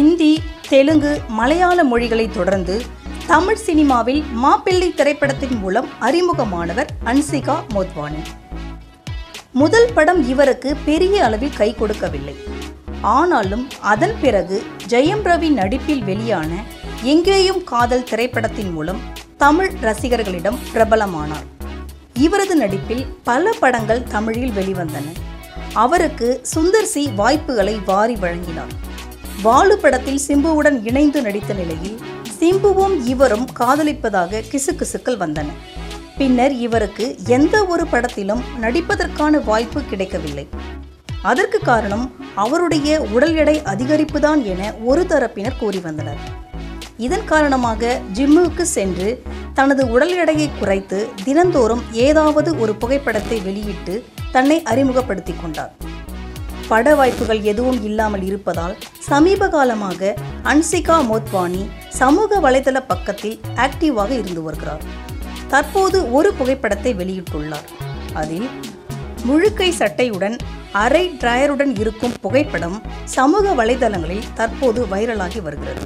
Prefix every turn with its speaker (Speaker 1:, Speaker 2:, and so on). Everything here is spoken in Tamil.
Speaker 1: இந்தி தெலுங்கு மலையாள மொழிகளை தொடர்ந்து தமிழ் சினிமாவில் மாப்பிள்ளை திரைப்படத்தின் மூலம் அறிமுகமானவர் அன்சிகா மோத்வானி. முதல் படம் இவருக்கு பெரிய அளவில் கை கொடுக்கவில்லை. ஆனாலும் அதன் பிறகு ஜெயம் ரவி நடிப்பில் வெளியான எங்கேயும் காதல் திரைப்படத்தின் மூலம் தமிழ் ரசிகர்களிடம் பிரபலமானார். இவரது நடிப்பில் பல படங்கள் தமிழில் வெளிவந்தன. அவருக்கு சுந்தர் சி வாய்ப்புகளை வாரி வழங்கினார். பாலு படத்தில் சிம்புவுடன் இணைந்து நடித்த நிலையில் சிம்புவும் இவரும் காதலிப்பதாக கிசுகிசுக்கள் வந்தன. பின்னர் இவருக்கு எந்த ஒரு படத்திலும் நடிப்பதற்கான வாய்ப்பு கிடைக்கவில்லை. அதற்கு காரணம் அவருடைய உடல் எடை அதிகரிப்புதான் என ஒரு தரப்பினர் கூறி வந்தனர். இதன் காரணமாக ஜிம்முக்கு சென்று தனது உடல் எடையை குறைத்து தினந்தோறும் ஏதாவது ஒரு புகைப்படத்தை வெளியிட்டு தன்னை அறிமுகப்படுத்திக் கொண்டார். பட வாய்ப்புகள் எதுவும் இல்லாமல் இருப்பதால் சமீப காலமாக அன்சிகா மோத்வானி சமூக வலைதள பக்கத்தில் ஆக்டிவாக இருந்து வருகிறார். தற்போது ஒரு புகைப்படத்தை வெளியிட்டுள்ளார். அதில் முழுக்கை சட்டையுடன் அரை டிராயருடன் இருக்கும் புகைப்படம் சமூக வலைதளங்களில் தற்போது வைரலாகி வருகிறது.